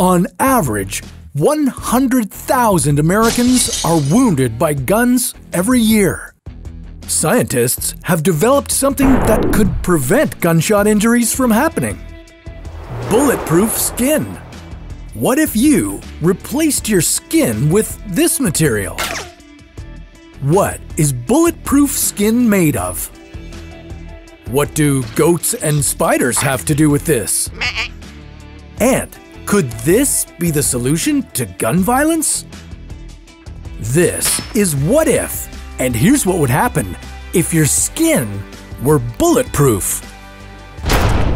On average, 100,000 Americans are wounded by guns every year. Scientists have developed something that could prevent gunshot injuries from happening. Bulletproof skin. What if you replaced your skin with this material? What is bulletproof skin made of? What do goats and spiders have to do with this? And could this be the solution to gun violence? This is What If, and here's what would happen if your skin were bulletproof.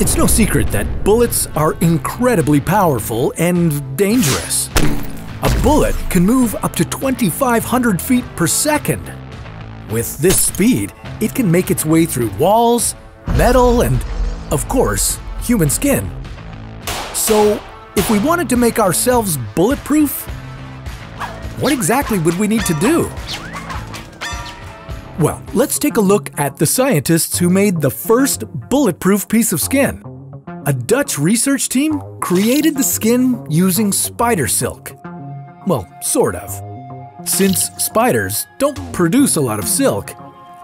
It's no secret that bullets are incredibly powerful and dangerous. A bullet can move up to 2,500 feet per second. With this speed, it can make its way through walls, metal, and, of course, human skin. So, if we wanted to make ourselves bulletproof, what exactly would we need to do? Well, let's take a look at the scientists who made the first bulletproof piece of skin. A Dutch research team created the skin using spider silk. Well, sort of. Since spiders don't produce a lot of silk,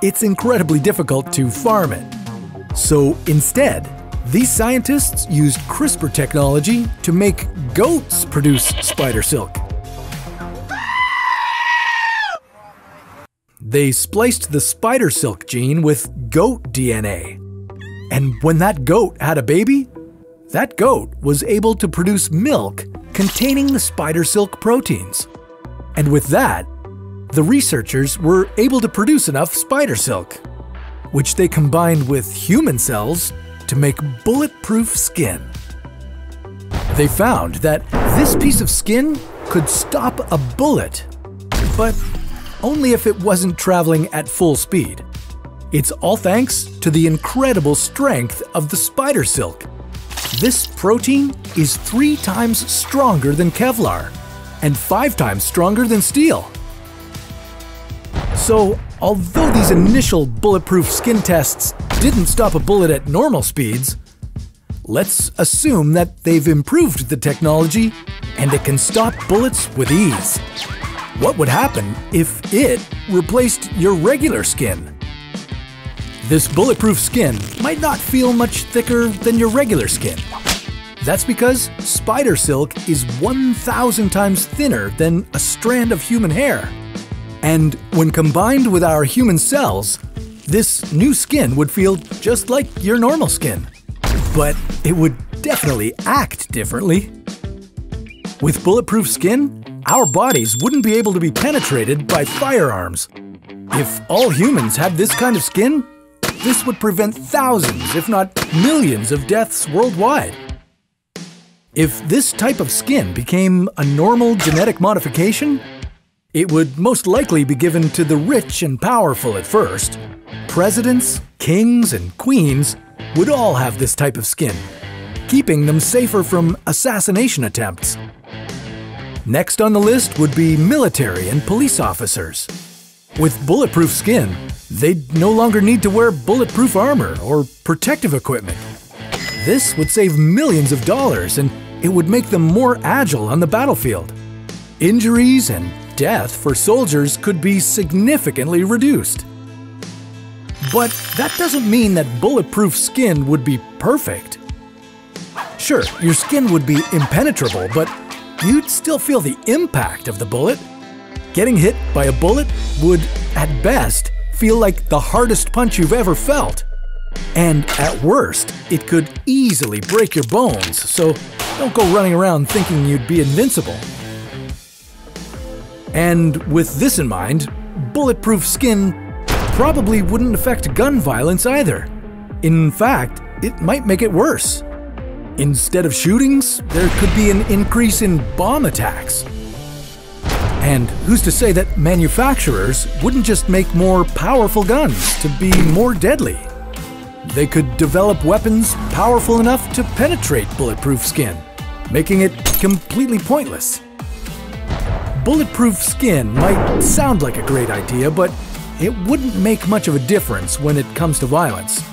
it's incredibly difficult to farm it. So instead, these scientists used CRISPR technology to make goats produce spider silk. They spliced the spider silk gene with goat DNA. And when that goat had a baby, that goat was able to produce milk containing the spider silk proteins. And with that, the researchers were able to produce enough spider silk, which they combined with human cells to make bulletproof skin. They found that this piece of skin could stop a bullet, but only if it wasn't traveling at full speed. It's all thanks to the incredible strength of the spider silk this protein is three times stronger than Kevlar and five times stronger than steel. So, although these initial bulletproof skin tests didn't stop a bullet at normal speeds, let's assume that they've improved the technology and it can stop bullets with ease. What would happen if it replaced your regular skin? This bulletproof skin might not feel much thicker than your regular skin. That's because spider silk is 1,000 times thinner than a strand of human hair. And when combined with our human cells, this new skin would feel just like your normal skin. But it would definitely act differently. With bulletproof skin, our bodies wouldn't be able to be penetrated by firearms. If all humans had this kind of skin, this would prevent thousands, if not millions, of deaths worldwide. If this type of skin became a normal genetic modification, it would most likely be given to the rich and powerful at first. Presidents, kings, and queens would all have this type of skin, keeping them safer from assassination attempts. Next on the list would be military and police officers. With bulletproof skin, they'd no longer need to wear bulletproof armor or protective equipment. This would save millions of dollars and it would make them more agile on the battlefield. Injuries and death for soldiers could be significantly reduced. But that doesn't mean that bulletproof skin would be perfect. Sure, your skin would be impenetrable, but you'd still feel the impact of the bullet Getting hit by a bullet would, at best, feel like the hardest punch you've ever felt. And at worst, it could easily break your bones, so don't go running around thinking you'd be invincible. And with this in mind, bulletproof skin probably wouldn't affect gun violence either. In fact, it might make it worse. Instead of shootings, there could be an increase in bomb attacks. And who's to say that manufacturers wouldn't just make more powerful guns to be more deadly? They could develop weapons powerful enough to penetrate bulletproof skin, making it completely pointless. Bulletproof skin might sound like a great idea, but it wouldn't make much of a difference when it comes to violence.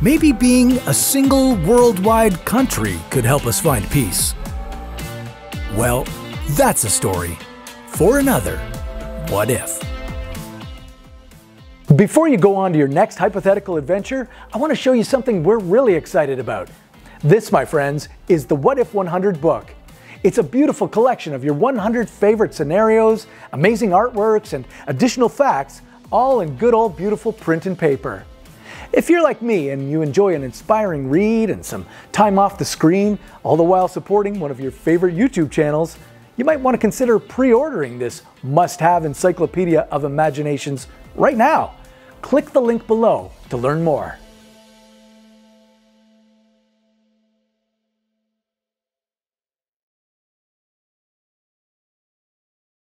Maybe being a single worldwide country could help us find peace. Well, that's a story for another What If. Before you go on to your next hypothetical adventure, I want to show you something we're really excited about. This, my friends, is the What If 100 book. It's a beautiful collection of your 100 favorite scenarios, amazing artworks, and additional facts, all in good old beautiful print and paper. If you're like me and you enjoy an inspiring read and some time off the screen, all the while supporting one of your favorite YouTube channels, you might want to consider pre-ordering this must-have encyclopedia of imaginations right now. Click the link below to learn more.